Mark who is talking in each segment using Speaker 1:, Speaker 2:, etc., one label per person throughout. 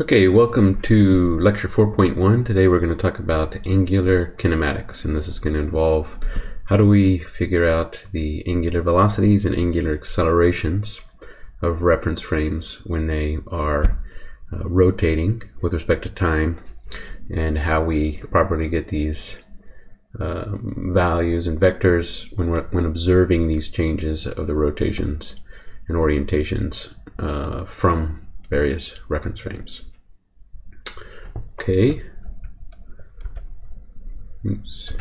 Speaker 1: Okay, welcome to lecture 4.1. Today we're going to talk about angular kinematics, and this is going to involve how do we figure out the angular velocities and angular accelerations of reference frames when they are uh, rotating with respect to time, and how we properly get these uh, values and vectors when, when observing these changes of the rotations and orientations uh, from various reference frames. Okay. Oops.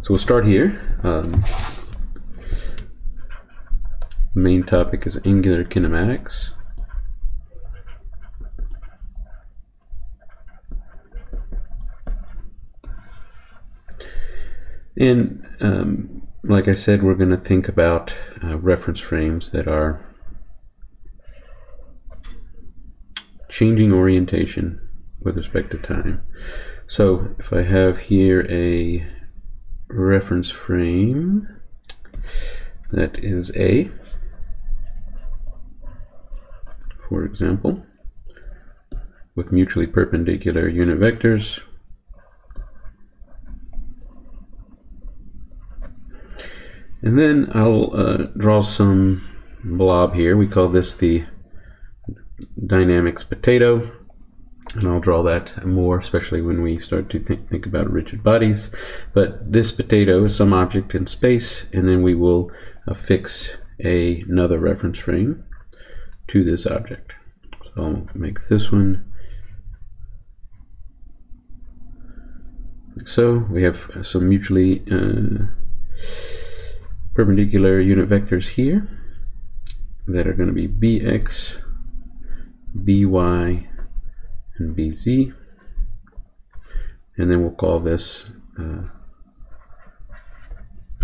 Speaker 1: So we'll start here. Um, main topic is angular kinematics. And um, like I said, we're going to think about uh, reference frames that are changing orientation with respect to time. So if I have here a reference frame that is A, for example, with mutually perpendicular unit vectors, and then I'll uh, draw some blob here. We call this the dynamics potato and I'll draw that more, especially when we start to think, think about rigid bodies. But this potato is some object in space, and then we will affix a, another reference frame to this object. So I'll make this one like so. We have some mutually uh, perpendicular unit vectors here that are going to be bx by and bz and then we'll call this uh,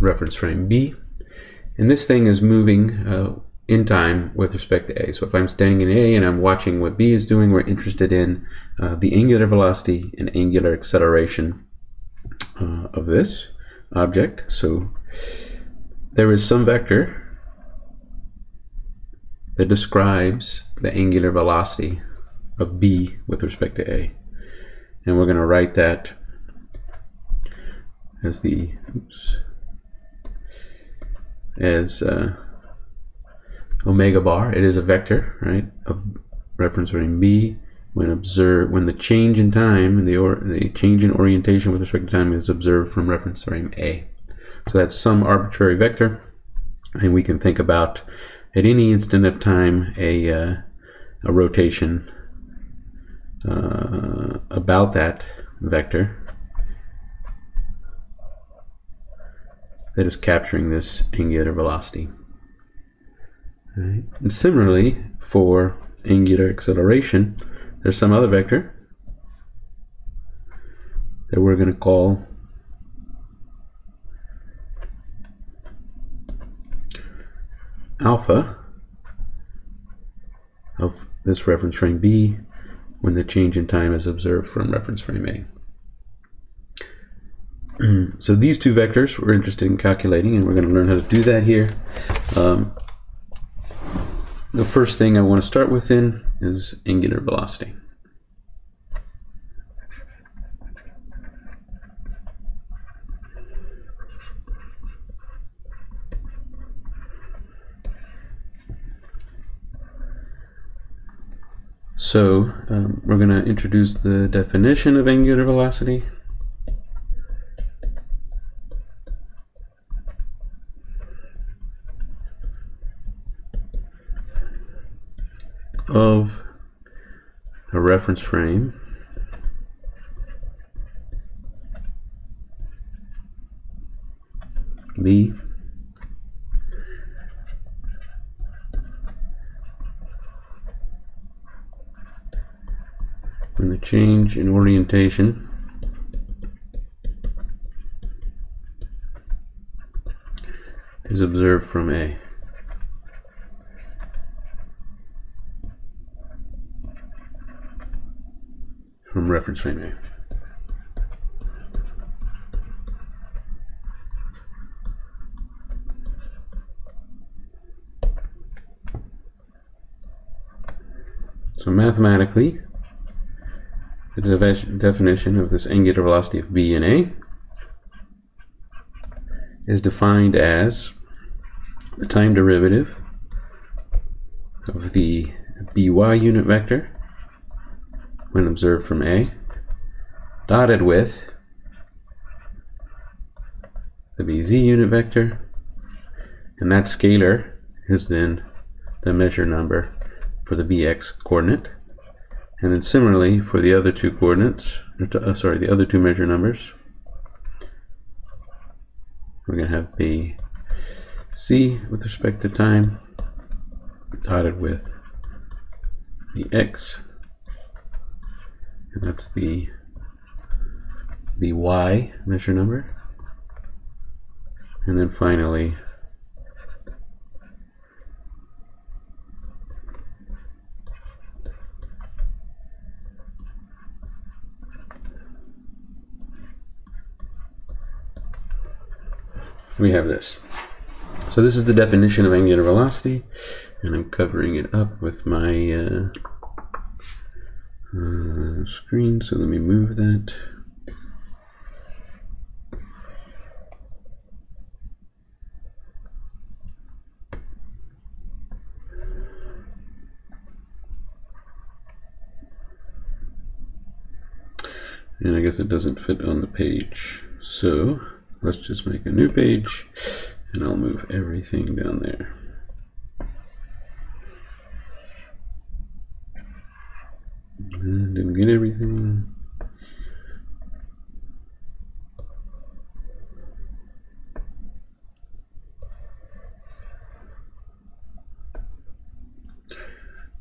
Speaker 1: reference frame b. And this thing is moving uh, in time with respect to a. So if I'm standing in a and I'm watching what b is doing we're interested in uh, the angular velocity and angular acceleration uh, of this object. So there is some vector that describes the angular velocity of b with respect to a. And we're going to write that as the oops, as uh, omega bar. It is a vector, right, of reference frame b when observed when the change in time and the or the change in orientation with respect to time is observed from reference frame a. So that's some arbitrary vector, and we can think about at any instant of time a, uh, a rotation uh, about that vector that is capturing this angular velocity. Right. And similarly, for angular acceleration, there's some other vector that we're going to call alpha of this reference frame B when the change in time is observed from reference frame A. so these two vectors we're interested in calculating and we're going to learn how to do that here. Um, the first thing I want to start with then is angular velocity. So um, we're going to introduce the definition of angular velocity. of a reference frame B when the change in orientation is observed from A. From reference frame A. So mathematically, the definition of this angular velocity of b and a is defined as the time derivative of the by unit vector when observed from A dotted with the bz unit vector and that scalar is then the measure number for the bx coordinate and then similarly for the other two coordinates uh, sorry the other two measure numbers we're going to have b. C with respect to time dotted with the x. And that's the the y measure number. And then finally we have this. So this is the definition of angular velocity, and I'm covering it up with my uh, uh, screen, so let me move that. And I guess it doesn't fit on the page. So let's just make a new page and I'll move everything down there. didn't get everything.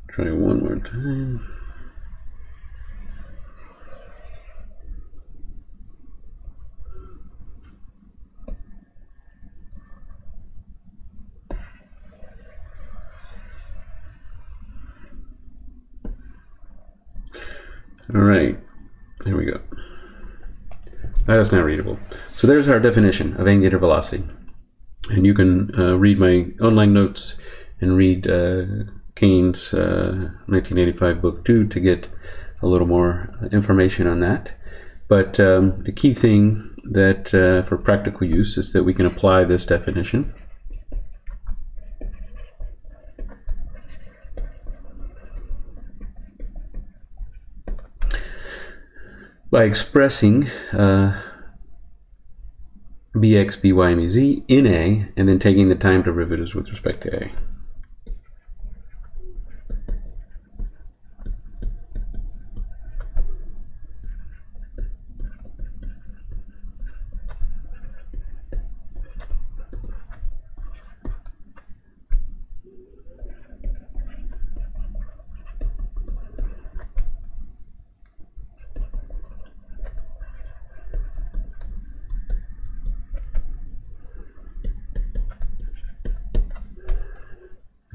Speaker 1: Try one more time. All right, there we go. That is now readable. So there's our definition of angular velocity. And you can uh, read my online notes and read uh, Kane's uh, 1985 book 2 to get a little more information on that. But um, the key thing that uh, for practical use is that we can apply this definition by expressing uh, bx, by, and bz in A, and then taking the time derivatives with respect to A.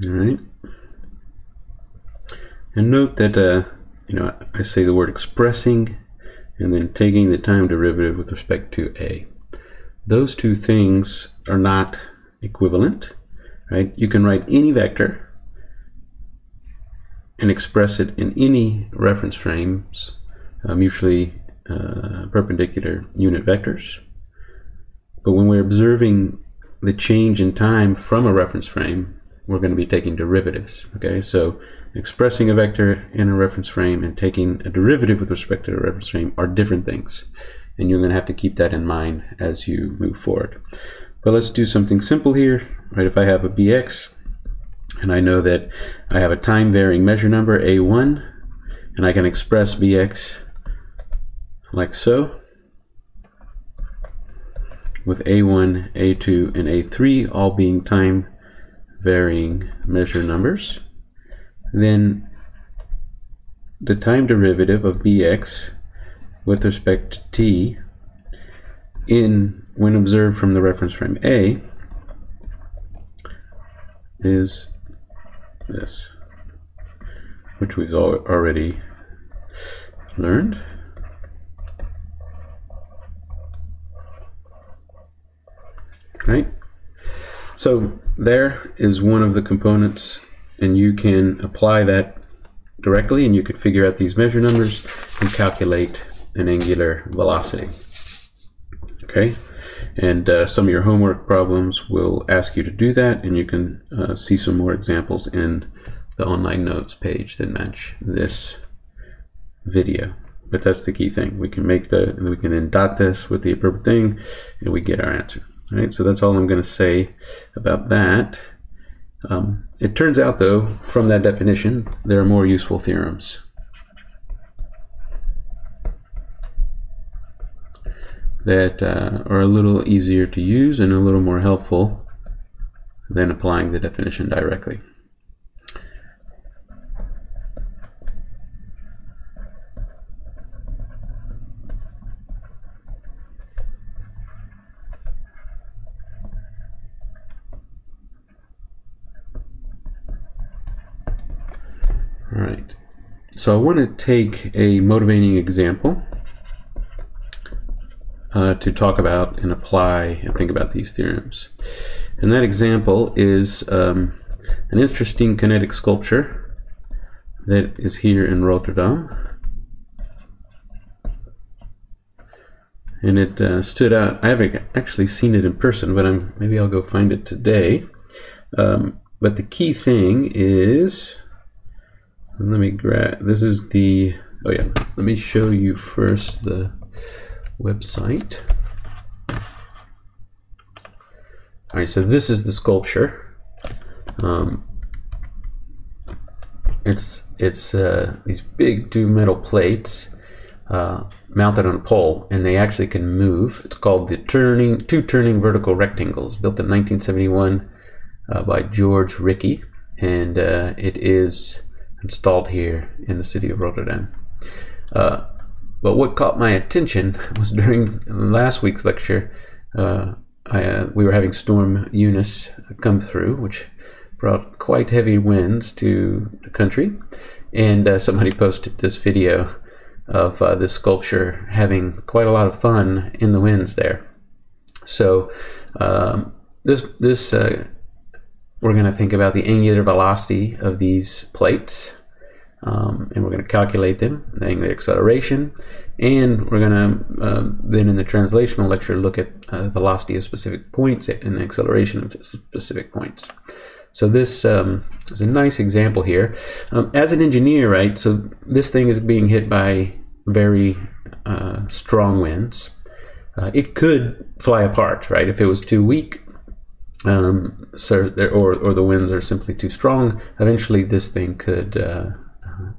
Speaker 1: All right. And note that, uh, you know, I say the word expressing and then taking the time derivative with respect to A. Those two things are not equivalent, right? You can write any vector and express it in any reference frames, uh, mutually uh, perpendicular unit vectors. But when we're observing the change in time from a reference frame, we're going to be taking derivatives. Okay, so expressing a vector in a reference frame and taking a derivative with respect to a reference frame are different things. And you're going to have to keep that in mind as you move forward. But let's do something simple here. Right, if I have a bx and I know that I have a time varying measure number a1 and I can express bx like so with a1, a2, and a3 all being time varying measure numbers. Then the time derivative of bx with respect to t in when observed from the reference frame A is this, which we've already learned. Right? So there is one of the components and you can apply that directly and you could figure out these measure numbers and calculate an angular velocity. Okay, and uh, some of your homework problems will ask you to do that and you can uh, see some more examples in the online notes page that match this video. But that's the key thing. We can make the, we can then dot this with the appropriate thing and we get our answer. So that's all I'm going to say about that. Um, it turns out, though, from that definition, there are more useful theorems. that uh, are a little easier to use and a little more helpful than applying the definition directly. All right. So I want to take a motivating example uh, to talk about and apply and think about these theorems. And that example is um, an interesting kinetic sculpture that is here in Rotterdam. And it uh, stood out. I haven't actually seen it in person, but I'm, maybe I'll go find it today. Um, but the key thing is let me grab, this is the, oh yeah, let me show you first the website. All right, so this is the sculpture. Um, it's it's uh, these big two metal plates uh, mounted on a pole, and they actually can move. It's called the turning two turning vertical rectangles, built in 1971 uh, by George Rickey, and uh, it is installed here in the city of Rotterdam. Uh, but what caught my attention was during last week's lecture, uh, I, uh, we were having Storm Eunice come through, which brought quite heavy winds to the country. And uh, somebody posted this video of uh, this sculpture having quite a lot of fun in the winds there. So um, this this uh, we're going to think about the angular velocity of these plates. Um, and we're going to calculate them, the angular acceleration, and we're going to uh, then in the translational lecture look at uh, velocity of specific points and the acceleration of specific points. So this um, is a nice example here. Um, as an engineer, right, so this thing is being hit by very uh, strong winds. Uh, it could fly apart, right, if it was too weak, um, so there, or, or the winds are simply too strong, eventually this thing could uh,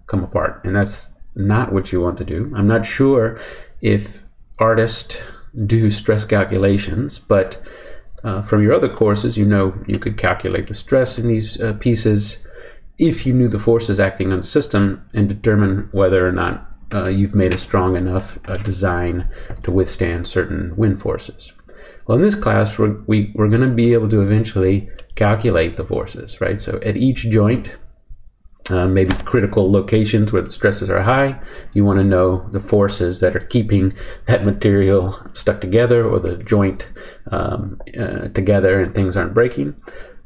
Speaker 1: come apart. And that's not what you want to do. I'm not sure if artists do stress calculations, but uh, from your other courses, you know you could calculate the stress in these uh, pieces if you knew the forces acting on the system and determine whether or not uh, you've made a strong enough uh, design to withstand certain wind forces. Well, in this class, we're, we, we are going to be able to eventually calculate the forces, right? So at each joint, uh, maybe critical locations where the stresses are high. You want to know the forces that are keeping that material stuck together or the joint um, uh, together and things aren't breaking.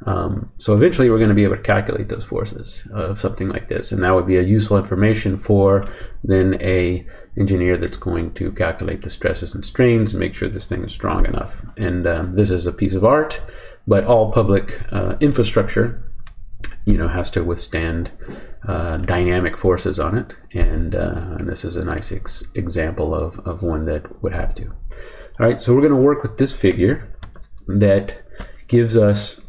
Speaker 1: Um, so eventually we're going to be able to calculate those forces of something like this. And that would be a useful information for then a engineer that's going to calculate the stresses and strains and make sure this thing is strong enough. And um, this is a piece of art but all public uh, infrastructure you know has to withstand uh, dynamic forces on it, and, uh, and this is a nice ex example of, of one that would have to. All right, so we're going to work with this figure that gives us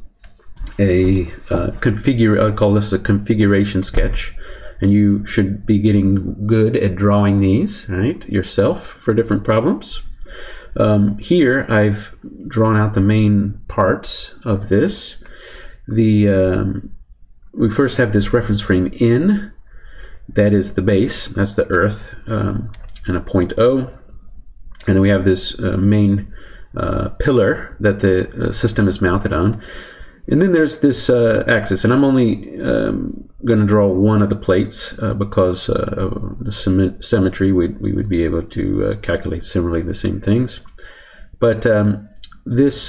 Speaker 1: a uh, configure. I'll call this a configuration sketch, and you should be getting good at drawing these right yourself for different problems. Um, here I've drawn out the main parts of this. The um, we first have this reference frame in, that is the base, that's the Earth, um, and a point O. And we have this uh, main uh, pillar that the uh, system is mounted on. And then there's this uh, axis, and I'm only um, going to draw one of the plates uh, because uh, of the symmetry, we, we would be able to calculate similarly the same things. But um, this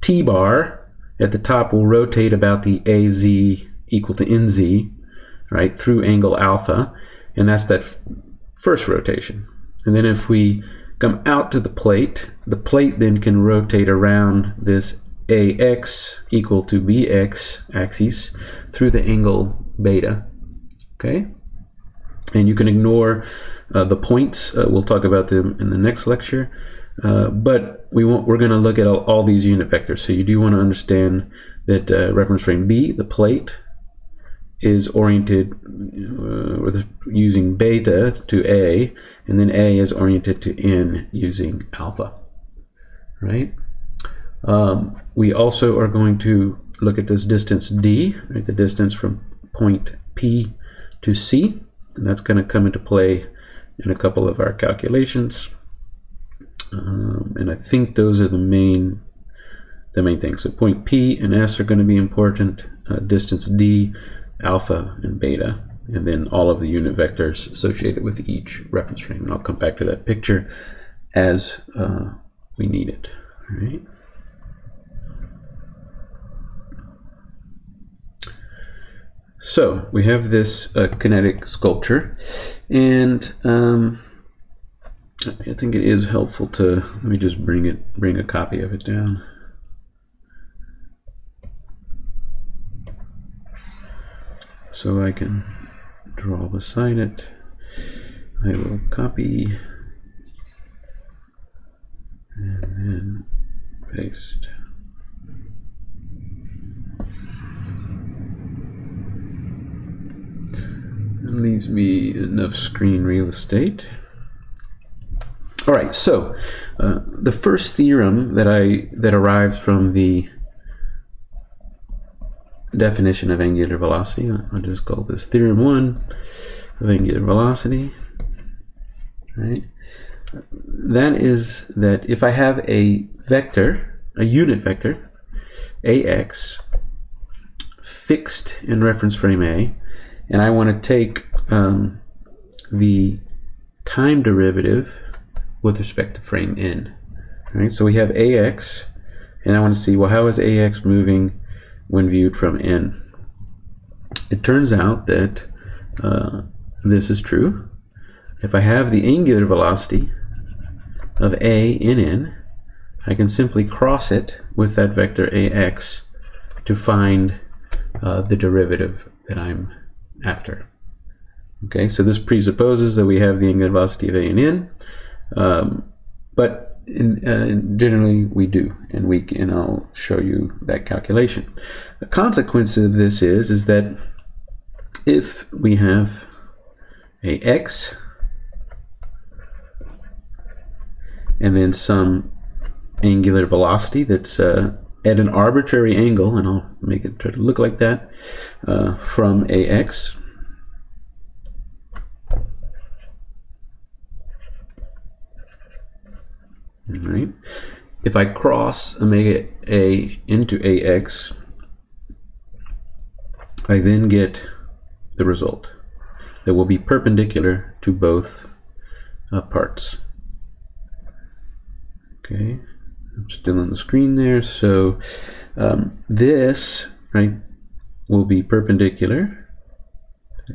Speaker 1: T-bar at the top will rotate about the AZ equal to NZ right, through angle alpha, and that's that first rotation. And then if we come out to the plate, the plate then can rotate around this AX equal to BX axis through the angle beta. Okay? And you can ignore uh, the points. Uh, we'll talk about them in the next lecture. Uh, but we want, we're going to look at all, all, these unit vectors. So you do want to understand that uh, reference frame B, the plate, is oriented uh, with using beta to A, and then A is oriented to N using alpha, right? Um, we also are going to look at this distance D, right, the distance from point P to C, and that's going to come into play in a couple of our calculations. Um, and I think those are the main the main things. So point P and S are going to be important, uh, distance D, alpha, and beta, and then all of the unit vectors associated with each reference frame. And I'll come back to that picture as uh, we need it. All right. So we have this uh, kinetic sculpture, and um, I think it is helpful to let me just bring it bring a copy of it down. So I can draw beside it. I will copy and then paste. Leaves me enough screen real estate. All right, so uh, the first theorem that I that arrives from the definition of angular velocity, I'll just call this theorem one of angular velocity. Right, that is that if I have a vector, a unit vector, ax fixed in reference frame A, and I want to take um, the time derivative with respect to frame n. Right, so we have ax, and I want to see, well, how is ax moving when viewed from n? It turns out that uh, this is true. If I have the angular velocity of a in n, I can simply cross it with that vector ax to find uh, the derivative that I'm after. Okay, so this presupposes that we have the angular velocity of a and n, um, but in, uh, generally we do, and we and I'll show you that calculation. The consequence of this is is that if we have a x and then some angular velocity that's uh, at an arbitrary angle, and I'll make it try to look like that, uh, from AX. All right. If I cross omega A into AX, I then get the result that will be perpendicular to both uh, parts. Okay. I'm still on the screen there. So um, this, right, will be perpendicular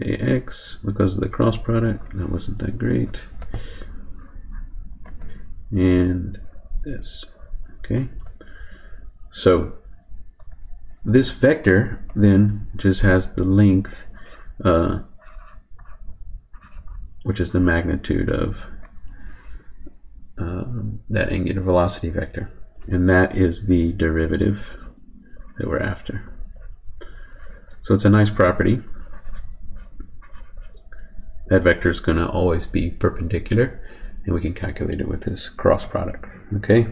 Speaker 1: AX because of the cross product. That wasn't that great. And this, okay. So this vector then just has the length, uh, which is the magnitude of um, that angular velocity vector. And that is the derivative that we're after. So it's a nice property. That vector is going to always be perpendicular, and we can calculate it with this cross product. Okay.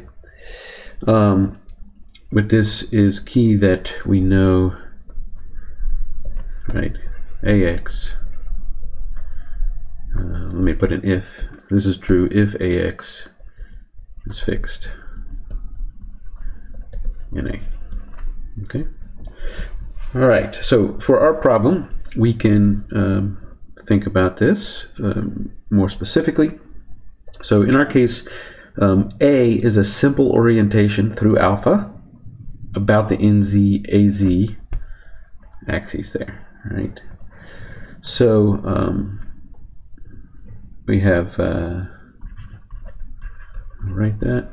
Speaker 1: Um, but this is key that we know, right? AX. Uh, let me put an if. This is true if AX is fixed in A. Okay. All right. So for our problem, we can um, think about this um, more specifically. So in our case, um, A is a simple orientation through alpha about the NZ AZ axis there, right? So um, we have, uh, write that.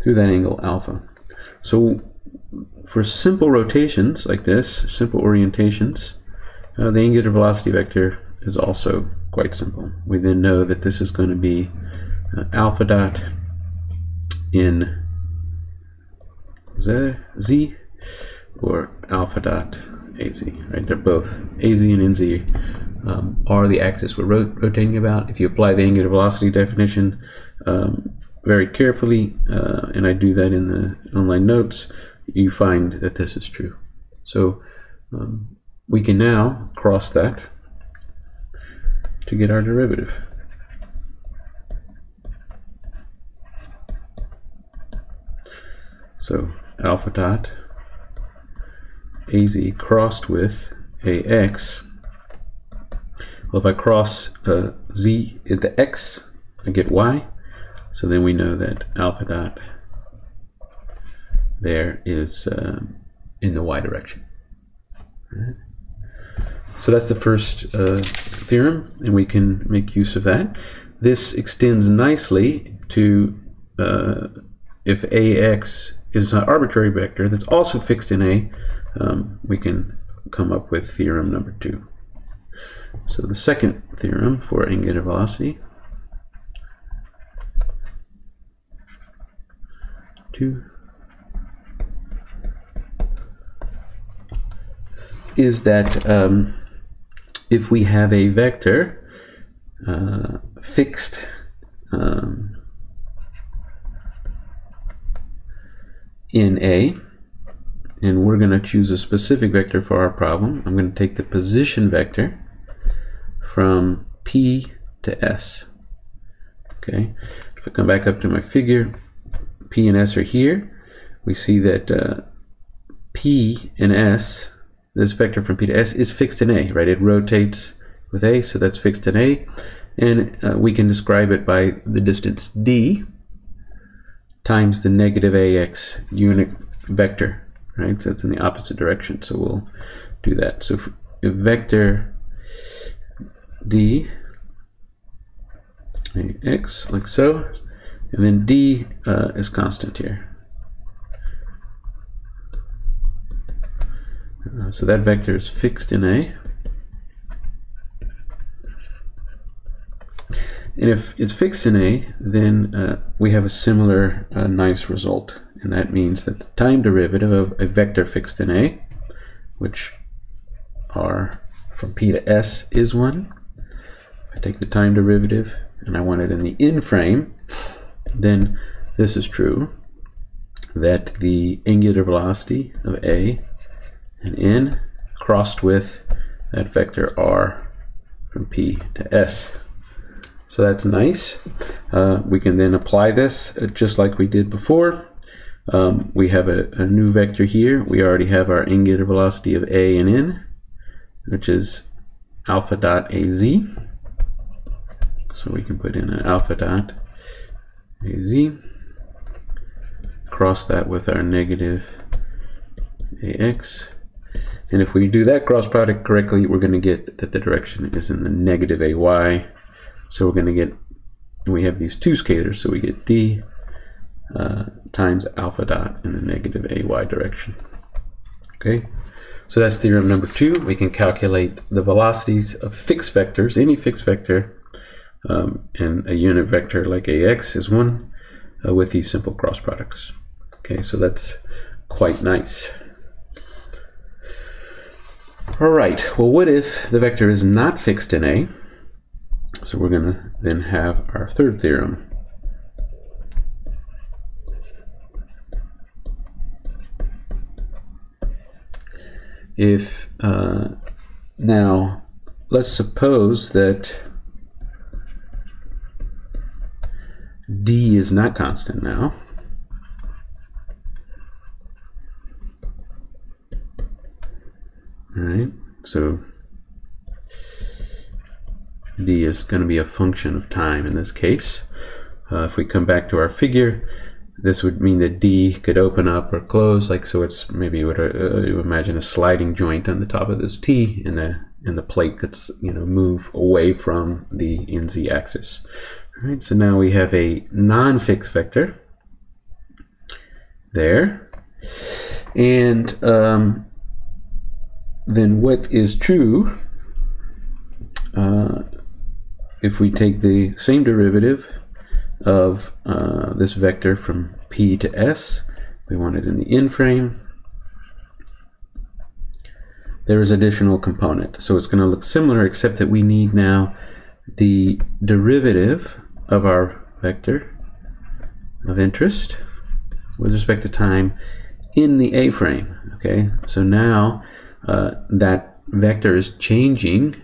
Speaker 1: through that angle alpha. So for simple rotations like this, simple orientations, uh, the angular velocity vector is also quite simple. We then know that this is going to be uh, alpha dot in z, z or alpha dot az, right? They're both az and nz um, are the axis we're rotating about. If you apply the angular velocity definition, um, very carefully, uh, and I do that in the online notes, you find that this is true. So um, we can now cross that to get our derivative. So alpha dot az crossed with ax. Well, if I cross uh, z into x, I get y. So then we know that alpha dot there is uh, in the y direction. So that's the first uh, theorem, and we can make use of that. This extends nicely to uh, if ax is an arbitrary vector that's also fixed in A, um, we can come up with theorem number two. So the second theorem for angular velocity two is that um, if we have a vector uh, fixed um, in A, and we're going to choose a specific vector for our problem. I'm going to take the position vector from P to S. Okay, if I come back up to my figure, P and S are here. We see that uh, P and S, this vector from P to S, is fixed in A, right? It rotates with A, so that's fixed in A. And uh, we can describe it by the distance D times the negative AX unit vector, right? So it's in the opposite direction, so we'll do that. So vector D AX, like so, and then D uh, is constant here. Uh, so that vector is fixed in A. And if it's fixed in A, then uh, we have a similar uh, nice result. And that means that the time derivative of a vector fixed in A, which are from P to S, is 1. If I take the time derivative and I want it in the in frame, then this is true that the angular velocity of A and N crossed with that vector R from P to S. So that's nice. Uh, we can then apply this uh, just like we did before. Um, we have a, a, new vector here. We already have our angular velocity of A and N, which is alpha dot AZ. So we can put in an alpha dot AZ. Cross that with our negative AX. And if we do that cross product correctly, we're going to get that the direction is in the negative AY. So we're going to get, and we have these two scalars, so we get D uh, times alpha dot in the negative AY direction. Okay, so that's theorem number two. We can calculate the velocities of fixed vectors, any fixed vector, um, and a unit vector like ax is 1 uh, with these simple cross products. Okay, so that's quite nice. All right, well, what if the vector is not fixed in A? So we're going to then have our third theorem. If uh, now, let's suppose that D is not constant now. All right, so d is going to be a function of time in this case. Uh, if we come back to our figure, this would mean that d could open up or close, like so. It's maybe you would uh, you imagine a sliding joint on the top of this t, and the and the plate could you know move away from the nz axis. All right, so now we have a non-fixed vector there, and um, then what is true uh, if we take the same derivative of uh, this vector from P to S, we want it in the n frame, there is additional component. So it's going to look similar except that we need now the derivative of our vector of interest with respect to time in the A frame. Okay, so now uh, that vector is changing.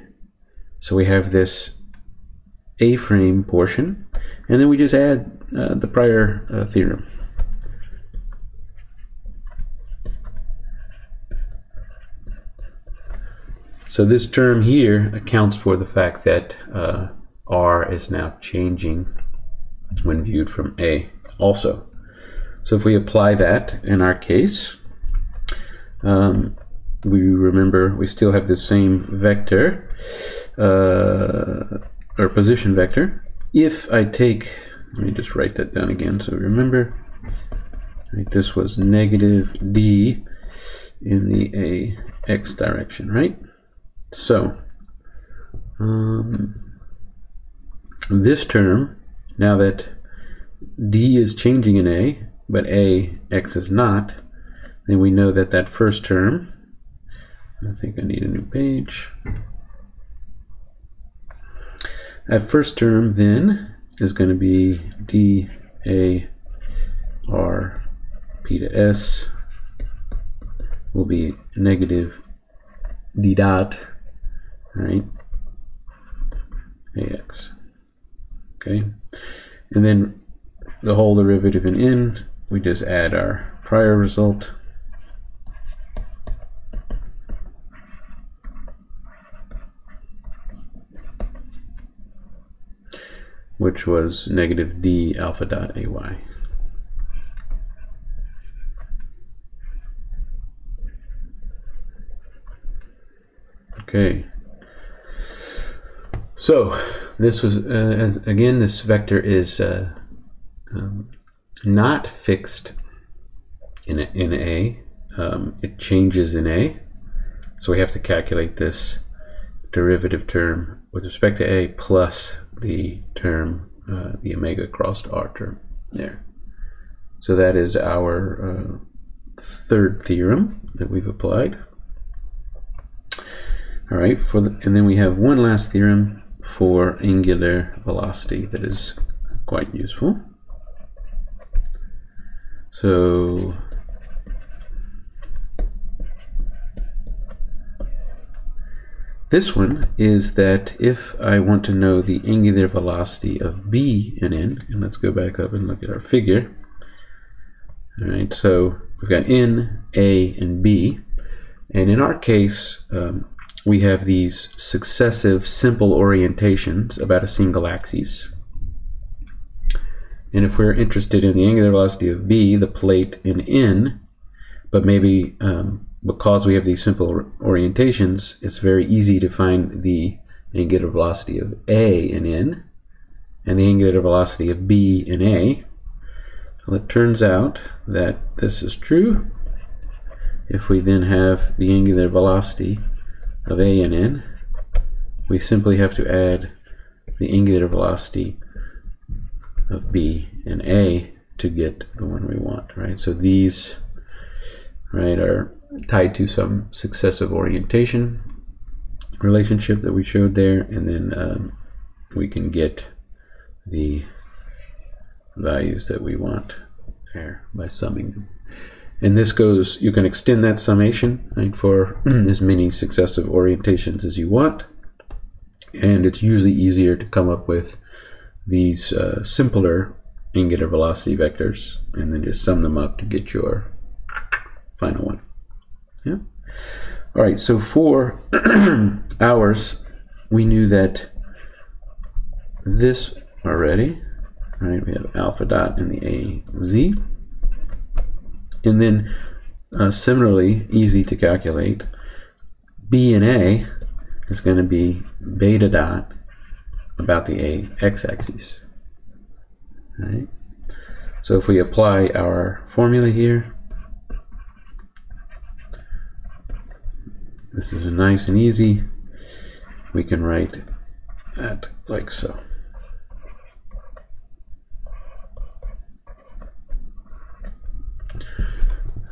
Speaker 1: So we have this A frame portion, and then we just add uh, the prior uh, theorem. So this term here accounts for the fact that uh, R is now changing when viewed from A also. So if we apply that in our case, um, we remember we still have the same vector uh, or position vector. If I take, let me just write that down again so remember, right, this was negative d in the a x direction, right? So um, this term, now that d is changing in a, but a x is not, then we know that that first term, I think I need a new page. That first term then is going to be d a r p to s will be negative d dot, right, ax. Okay, and then the whole derivative in n, we just add our prior result. Which was negative d alpha dot ay. Okay. So this was, uh, as again, this vector is uh, um, not fixed in a, in A. Um, it changes in A. So we have to calculate this derivative term with respect to A plus the term, uh, the omega crossed R term there. So that is our uh, third theorem that we've applied. All right, for the, and then we have one last theorem for angular velocity that is quite useful. So this one is that if I want to know the angular velocity of b in n, and let's go back up and look at our figure. All right, so we've got n, a, and b. And in our case, um, we have these successive simple orientations about a single axis. And if we're interested in the angular velocity of b, the plate in n, but maybe um, because we have these simple orientations, it's very easy to find the angular velocity of a in n and the angular velocity of b in a. Well, it turns out that this is true if we then have the angular velocity of a and n, we simply have to add the angular velocity of b and a to get the one we want, right? So these, right, are tied to some successive orientation relationship that we showed there, and then um, we can get the values that we want there by summing them. And this goes, you can extend that summation right, for as many successive orientations as you want. And it's usually easier to come up with these uh, simpler angular velocity vectors and then just sum them up to get your final one. Yeah. All right, so for ours, we knew that this already, right? We have alpha dot in the A Z. And then uh, similarly, easy to calculate, B and A is going to be beta dot about the A x-axis. Right? So if we apply our formula here, this is nice and easy. We can write that like so.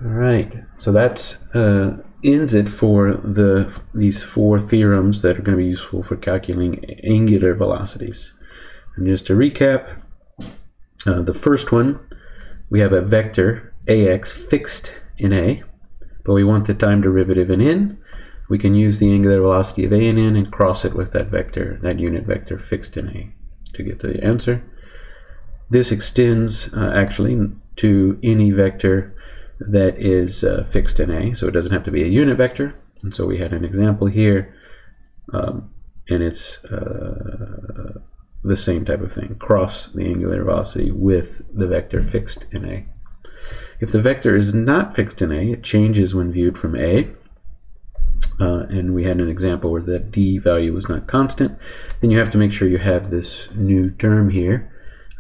Speaker 1: All right, so that's uh, ends it for the these four theorems that are going to be useful for calculating angular velocities. And just to recap, uh, the first one, we have a vector ax fixed in a, but we want the time derivative in n. We can use the angular velocity of a and n and cross it with that vector, that unit vector fixed in a, to get the answer. This extends uh, actually to any vector that is uh, fixed in A, so it doesn't have to be a unit vector. And so we had an example here, um, and it's uh, the same type of thing. Cross the angular velocity with the vector fixed in A. If the vector is not fixed in A, it changes when viewed from A. Uh, and we had an example where the d value was not constant. Then you have to make sure you have this new term here.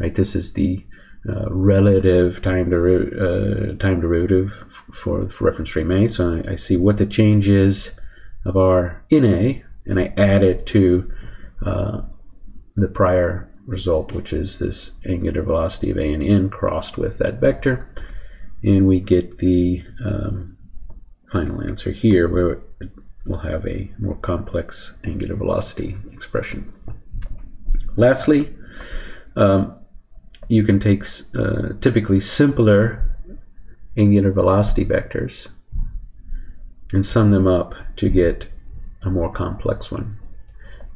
Speaker 1: Right, this is the uh, relative time, deri uh, time derivative for, for reference frame A. So I, I, see what the change is of our in A, and I add it to uh, the prior result, which is this angular velocity of A and N crossed with that vector. And we get the um, final answer here, where we'll have a more complex angular velocity expression. Lastly, um, you can take uh, typically simpler angular velocity vectors and sum them up to get a more complex one.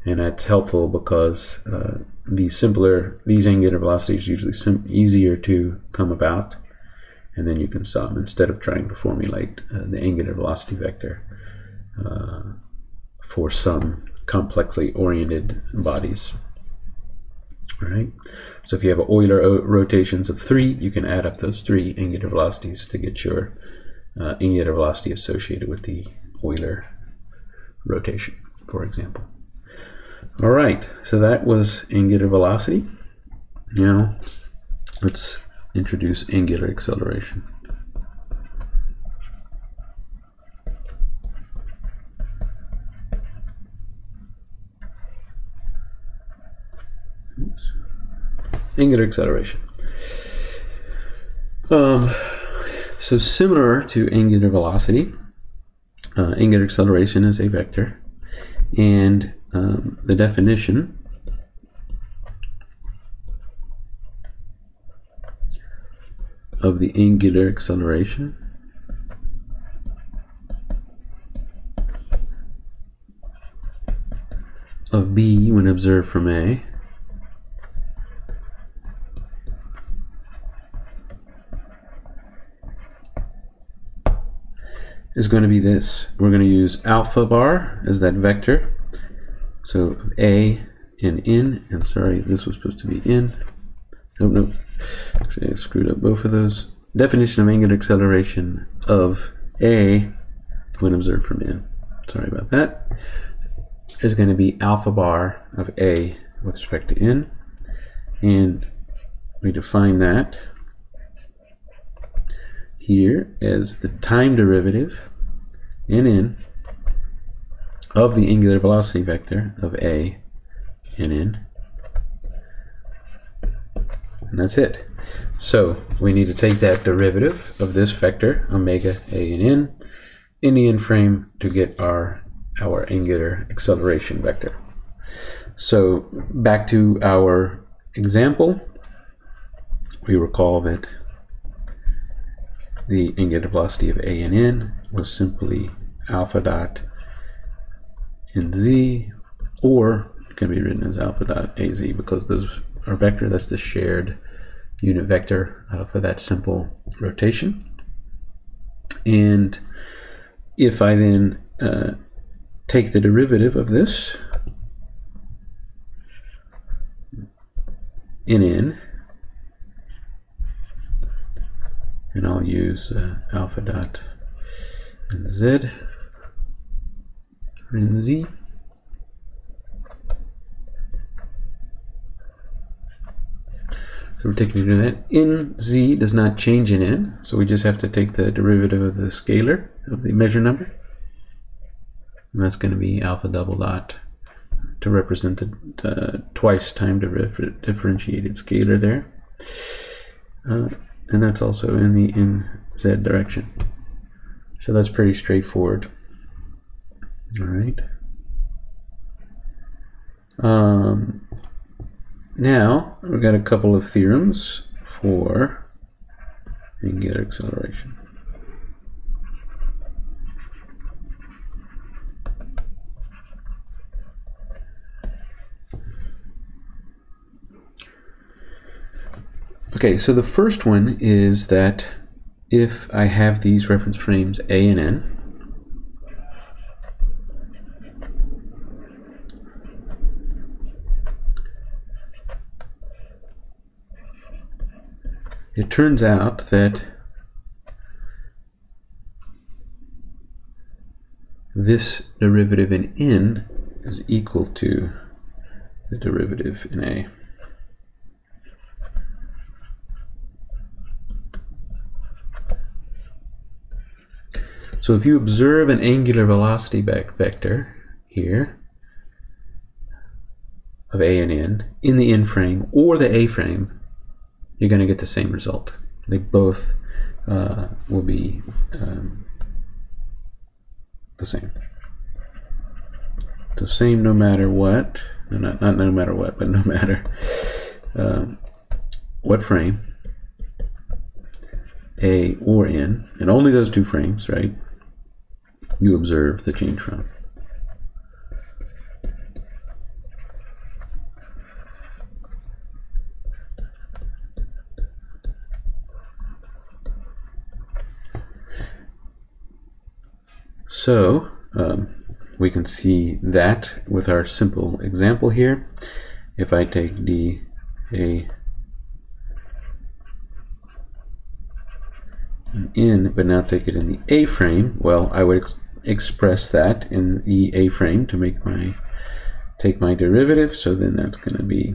Speaker 1: And that's helpful because uh, these simpler, these angular velocities usually easier to come about. And then you can sum instead of trying to formulate uh, the angular velocity vector uh, for some complexly oriented bodies. All right. So if you have Euler rotations of three, you can add up those three angular velocities to get your uh, angular velocity associated with the Euler rotation, for example. All right, so that was angular velocity. Now let's introduce angular acceleration. Angular acceleration. Um, so similar to angular velocity, uh, angular acceleration is a vector, and um, the definition of the angular acceleration of B when observed from A is going to be this. We're going to use alpha bar as that vector. So A and in, and sorry, this was supposed to be in. Oh, no. Actually, I screwed up both of those. Definition of angular acceleration of A when observed from in. Sorry about that. Is going to be alpha bar of A with respect to in. And we define that here as the time derivative in n of the angular velocity vector of a in n. And that's it. So we need to take that derivative of this vector, omega a and n, in the n frame to get our, our angular acceleration vector. So back to our example, we recall that the angular velocity of a and n was simply alpha dot in z, or can be written as alpha dot az because those are vector. That's the shared unit vector uh, for that simple rotation. And if I then uh, take the derivative of this in n, and I'll use uh, alpha dot and z in z. So we're taking that. In z does not change in n, so we just have to take the derivative of the scalar of the measure number. And that's going to be alpha double dot to represent the uh, twice time differentiated scalar there. Uh, and that's also in the in z direction. So that's pretty straightforward. All right. Um, now we've got a couple of theorems for angular acceleration. Okay, so the first one is that if I have these reference frames A and N, it turns out that this derivative in n is equal to the derivative in a. So if you observe an angular velocity vector here of a and n in the n frame or the a frame, you're going to get the same result. They both uh, will be um, the same. The same no matter what. No, not, not no matter what, but no matter um, what frame, A or N, and only those two frames, right, you observe the change from. So um, we can see that with our simple example here. If I take d a in, but now take it in the A frame, well, I would express that in the A frame to make my take my derivative. So then that's going to be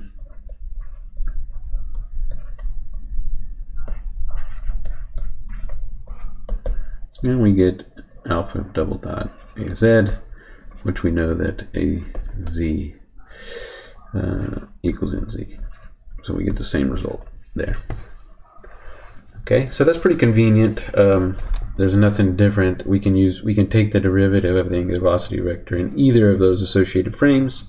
Speaker 1: and we get alpha double dot az, which we know that az uh, equals nz. So we get the same result there. Okay, so that's pretty convenient. Um, there's nothing different. We can use we can take the derivative of the angular velocity vector in either of those associated frames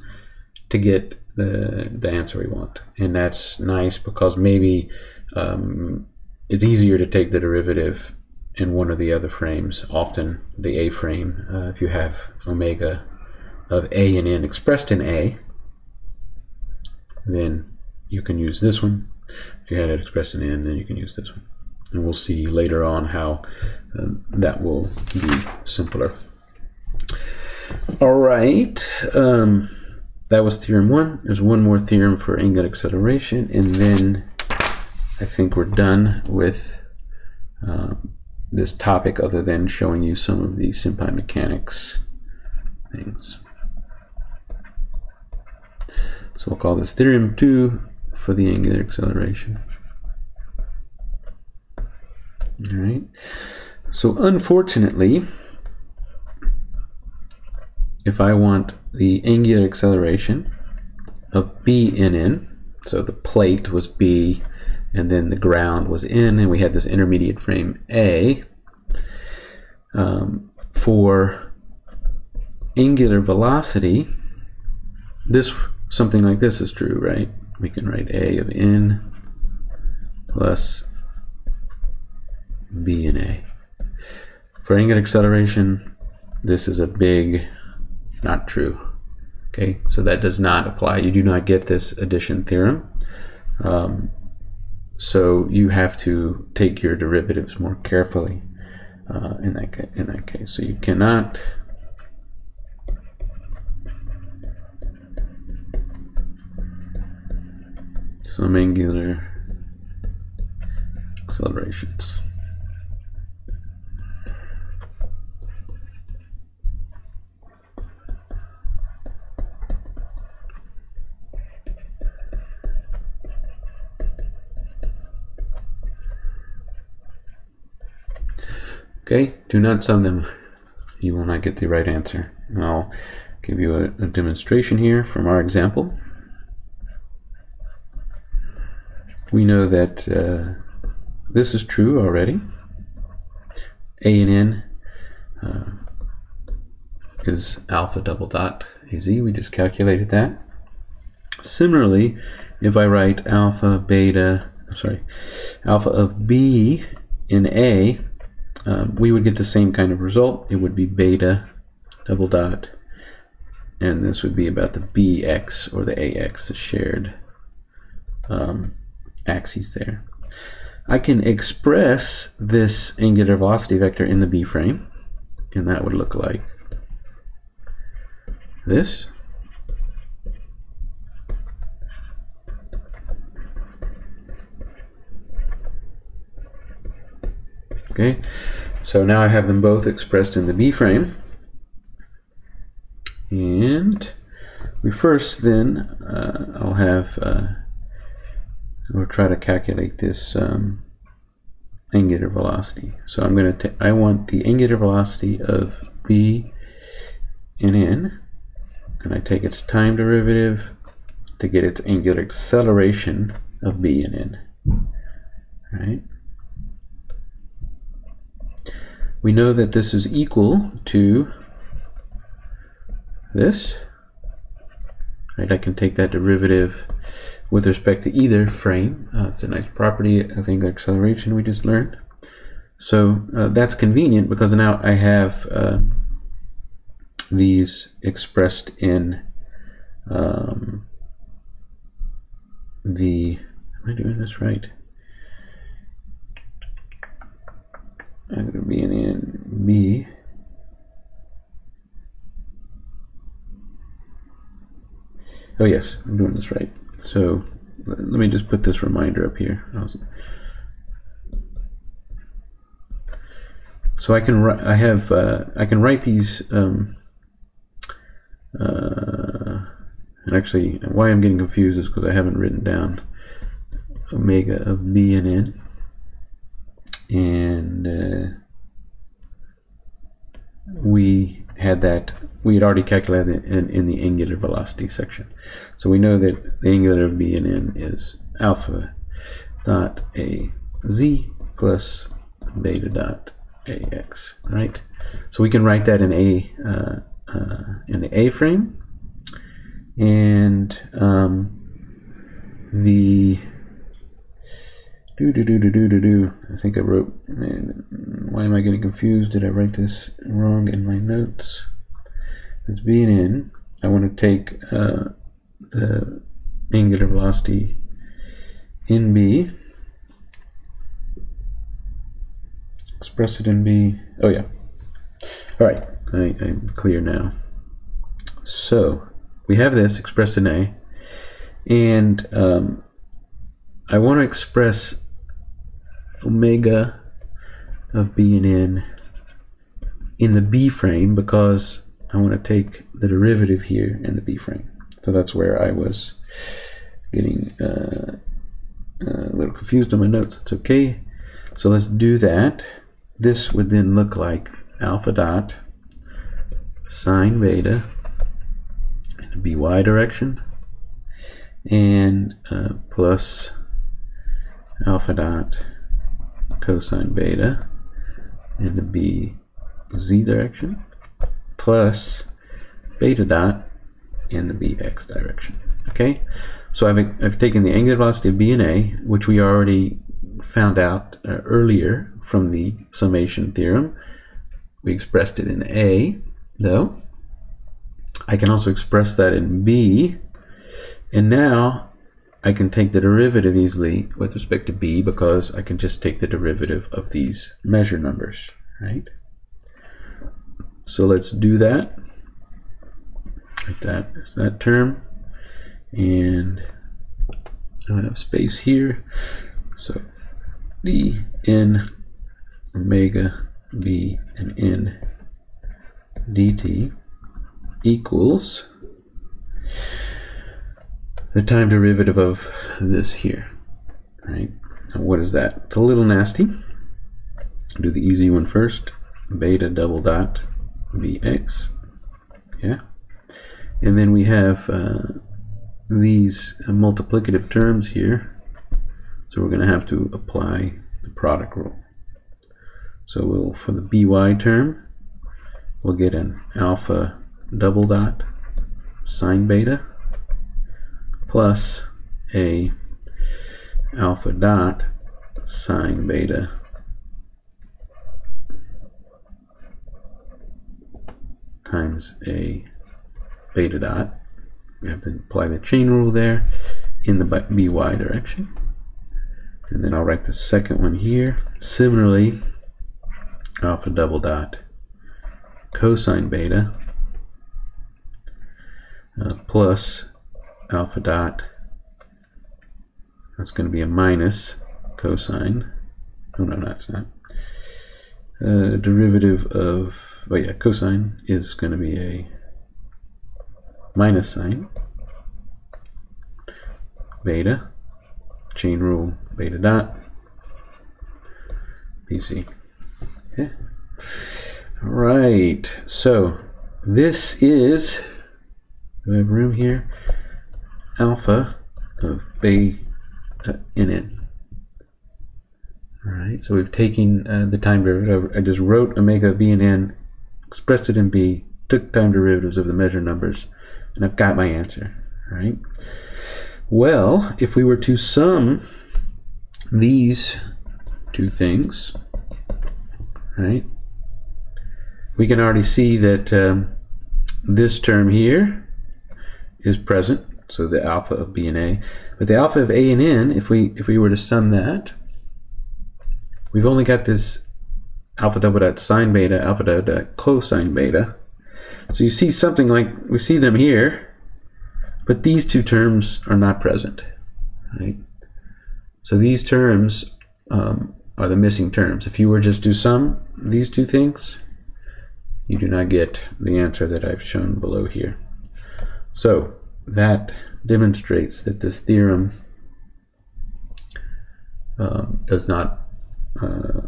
Speaker 1: to get the the answer we want, and that's nice because maybe um, it's easier to take the derivative in one of the other frames, often the A frame, uh, if you have omega of A and N expressed in A, then you can use this one. If you had it expressed in N, then you can use this one. And we'll see later on how uh, that will be simpler. All right, um, that was theorem one. There's one more theorem for angular acceleration, and then I think we're done with um, this topic other than showing you some of the SymPy mechanics things. So we'll call this theorem 2 for the angular acceleration. All right. So unfortunately, if I want the angular acceleration of b in n, so the plate was b and then the ground was in, and we had this intermediate frame A. Um, for angular velocity, this something like this is true, right? We can write A of n plus B and A. For angular acceleration, this is a big not true. Okay, so that does not apply. You do not get this addition theorem. Um, so you have to take your derivatives more carefully uh, in that in that case. So you cannot sum angular accelerations. Okay, do not sum them. You will not get the right answer. And I'll give you a, a demonstration here from our example. We know that uh, this is true already. A and N uh, is alpha double dot AZ. We just calculated that. Similarly, if I write alpha, beta, I'm sorry, alpha of B in A, um, we would get the same kind of result. It would be beta double dot, and this would be about the bx or the ax, the shared um, axes there. I can express this angular velocity vector in the B frame, and that would look like this. Okay, so now I have them both expressed in the B frame. And we first then, uh, I'll have, uh, we'll try to calculate this um, angular velocity. So I'm going to, I want the angular velocity of B and N, and I take its time derivative to get its angular acceleration of B and N. All right? We know that this is equal to this. Right, I can take that derivative with respect to either frame. Uh, it's a nice property of angular acceleration we just learned. So uh, that's convenient because now I have uh, these expressed in um, the, am I doing this right? I'm going to be in B. Oh yes, I'm doing this right. So let me just put this reminder up here. So I can write I have uh, I can write these. Um, uh, and actually, why I'm getting confused is because I haven't written down omega of b and n and uh, we had that we had already calculated in, in the angular velocity section. So we know that the angular of b and n is alpha dot a z plus beta dot ax right? So we can write that in a uh, uh, in the a frame. And um, the do do do do do do do. I think I wrote. Man, why am I getting confused? Did I write this wrong in my notes? It's being in. I want to take uh, the angular velocity in B, express it in B. Oh yeah. All right, I, I'm clear now. So we have this expressed in A, and um, I want to express omega of b and n in the b frame because I want to take the derivative here in the b frame. So that's where I was getting uh, a little confused on my notes. It's okay. So let's do that. This would then look like alpha dot sine beta in the by direction and uh, plus alpha dot cosine beta in the b z direction plus beta dot in the bx direction. Okay, so I've, I've taken the angular velocity of b and a, which we already found out uh, earlier from the summation theorem. We expressed it in a, though. I can also express that in b, and now I can take the derivative easily with respect to b because I can just take the derivative of these measure numbers, right? So let's do that. Like that is that term. And I have space here. So d n omega b and n dt equals the time derivative of this here, right? what is that? It's a little nasty. Do the easy one first. Beta double dot bx, yeah. And then we have uh, these multiplicative terms here. So we're going to have to apply the product rule. So we'll, for the by term, we'll get an alpha double dot sine beta plus a alpha dot sine beta times a beta dot. We have to apply the chain rule there in the by direction. And then I'll write the second one here. Similarly, alpha double dot cosine beta uh, plus alpha dot. That's going to be a minus cosine. Oh no no it's not. Uh, derivative of oh yeah cosine is going to be a minus sine beta chain rule beta dot. BC yeah. All right so this is do I have room here alpha of beta uh, in it. All right, so we've taken uh, the time derivative. I just wrote omega b and n, expressed it in b, took time derivatives of the measured numbers, and I've got my answer. All right. Well, if we were to sum these two things, right, we can already see that um, this term here is present, so the alpha of b and a. But the alpha of a and n, if we if we were to sum that, we've only got this alpha double dot sine beta, alpha double dot cosine beta. So you see something like we see them here, but these two terms are not present. Right? So these terms um, are the missing terms. If you were just to sum these two things, you do not get the answer that I've shown below here. So that demonstrates that this theorem um, does not uh,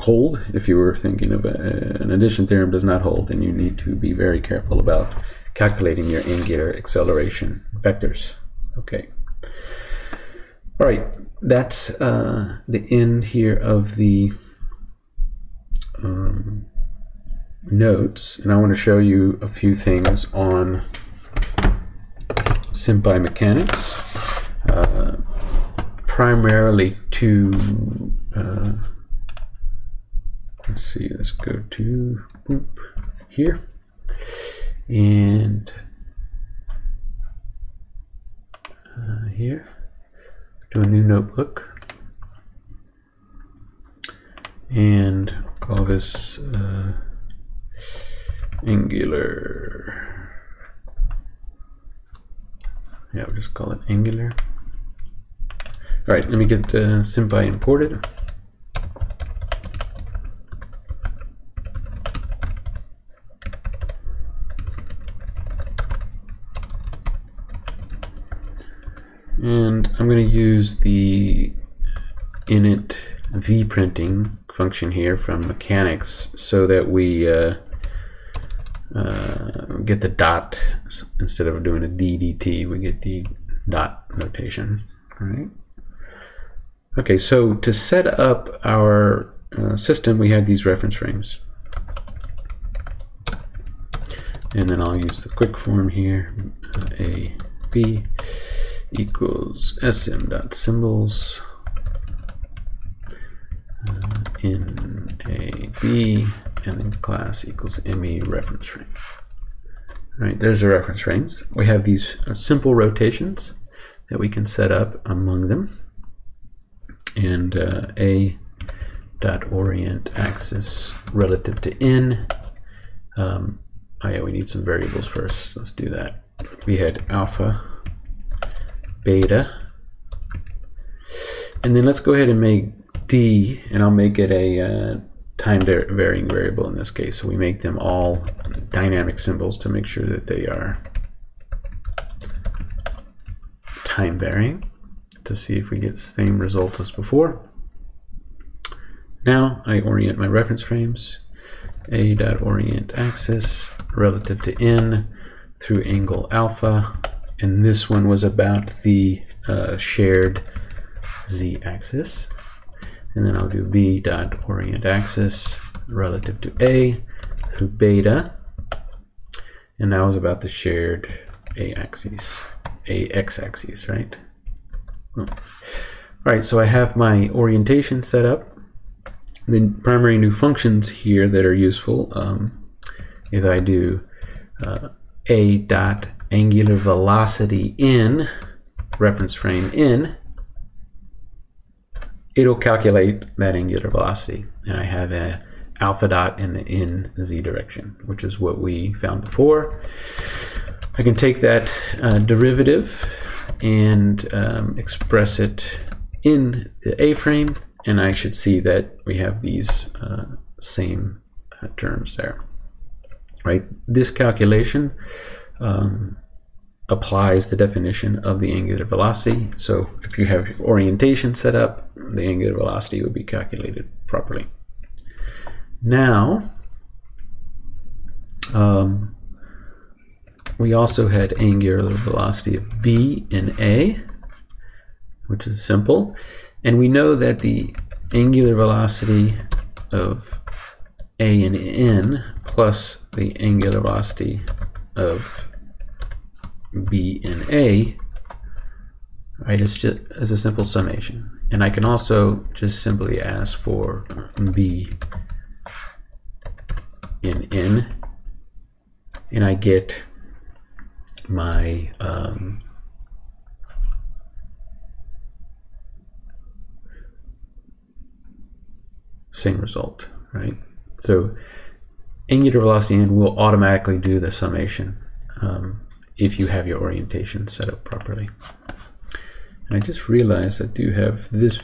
Speaker 1: hold. If you were thinking of a, an addition theorem does not hold, and you need to be very careful about calculating your angular acceleration vectors. Okay. All right, that's uh, the end here of the um, notes, and I want to show you a few things on SymPy mechanics, uh, primarily to, uh, let's see, let's go to here, and uh, here, do a new notebook, and call this uh, Angular yeah, we'll just call it Angular. All right, let me get the SymPy imported. And I'm going to use the init vprinting function here from mechanics so that we uh, uh, get the dot instead of doing a DDT, we get the dot notation. Right. Okay, so to set up our uh, system, we have these reference frames. And then I'll use the quick form here, uh, a b equals sm dot symbols uh, in a b and then class equals me reference frame. All right, there's the reference frames. We have these uh, simple rotations that we can set up among them. And uh, a dot orient axis relative to n. Um, oh yeah, we need some variables first. Let's do that. We had alpha, beta, And then let's go ahead and make d, and I'll make it a uh, time varying variable in this case. So we make them all dynamic symbols to make sure that they are time varying to see if we get the same result as before. Now I orient my reference frames. A dot orient axis relative to n through angle alpha. And this one was about the uh, shared z-axis. And then I'll do b dot orient axis relative to a through beta. And that was about the shared a axis, a x axis, right? Oh. All right, so I have my orientation set up. The primary new functions here that are useful, um, if I do uh, a dot angular velocity in reference frame in, it'll calculate that angular velocity. And I have a alpha dot in the in z direction, which is what we found before. I can take that uh, derivative and um, express it in the A-frame and I should see that we have these uh, same uh, terms there. Right? This calculation um, applies the definition of the angular velocity. So if you have orientation set up, the angular velocity would be calculated properly. Now, um, we also had angular velocity of v and a, which is simple. And we know that the angular velocity of a and n plus the angular velocity of b and a right is just as a simple summation and I can also just simply ask for b in n and I get my um, same result, right? So angular velocity n will automatically do the summation um, if you have your orientation set up properly. And I just realized I do have this